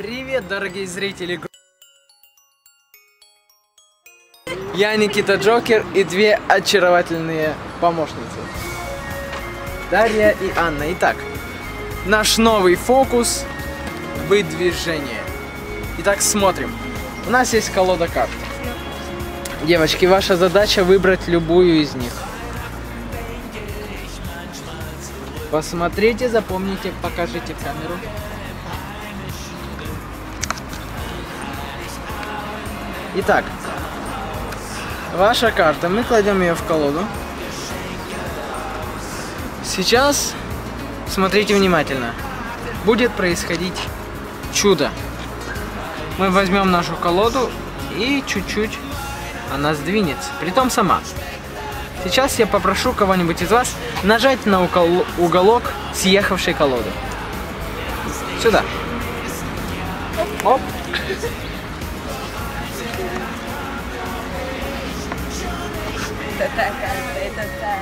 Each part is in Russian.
Привет, дорогие зрители! Я Никита Джокер и две очаровательные помощницы. Дарья и Анна. Итак, наш новый фокус – выдвижение. Итак, смотрим. У нас есть колода карт. Девочки, ваша задача выбрать любую из них. Посмотрите, запомните, покажите в камеру. Итак, ваша карта. Мы кладем ее в колоду. Сейчас смотрите внимательно. Будет происходить чудо. Мы возьмем нашу колоду и чуть-чуть она сдвинется. Притом сама. Сейчас я попрошу кого-нибудь из вас нажать на уголок съехавшей колоды. Сюда. Оп. карта, та карта, это та.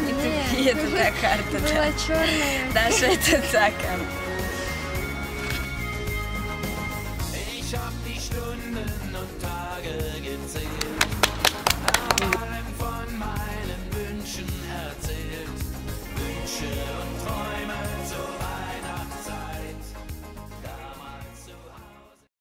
Не тупи, это та карта. Была черная. Даша, это та карта. von